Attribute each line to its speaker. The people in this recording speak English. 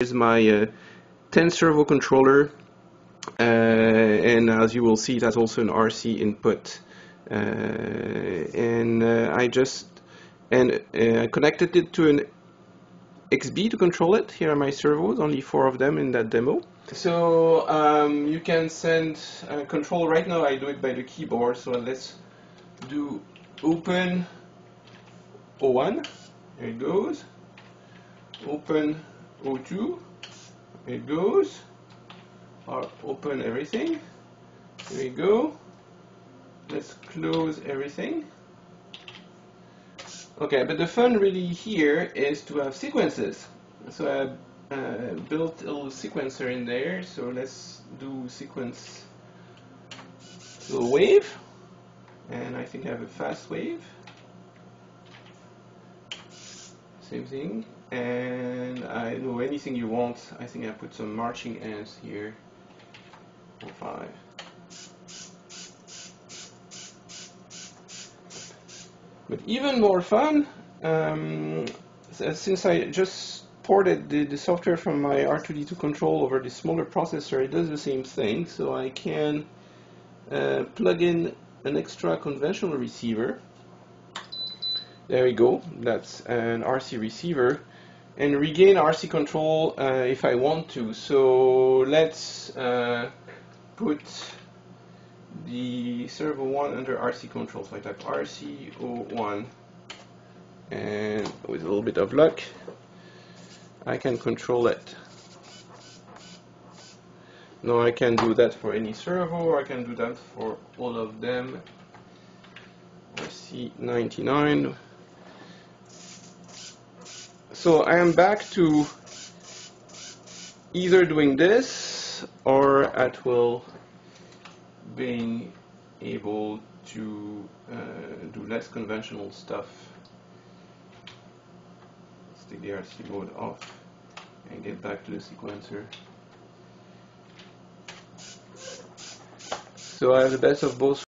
Speaker 1: is my uh, 10 servo controller uh, and as you will see it has also an RC input. Uh, and uh, I just and uh, connected it to an XBee to control it. Here are my servos only four of them in that demo. So um, you can send uh, control right now. I do it by the keyboard so let's do open O1 there it goes. Open O2 it goes I'll open everything. Here we go let's close everything. Okay but the fun really here is to have sequences. So I uh, built a little sequencer in there so let's do sequence little wave. And I think I have a fast wave same thing. And I know anything you want. I think I put some marching ants here. Or five. But even more fun um, since I just ported the, the software from my R2D2 control over the smaller processor it does the same thing. So I can uh, plug in an extra conventional receiver there we go. That's an RC receiver. And regain RC control uh, if I want to. So let's uh, put the servo 1 under RC control. So I type RC01 and with a little bit of luck I can control it. Now I can do that for any servo. I can do that for all of them. RC99 so I am back to either doing this or at will being able to uh, do less conventional stuff. Let's take the RC mode off and get back to the sequencer. So I have the best of both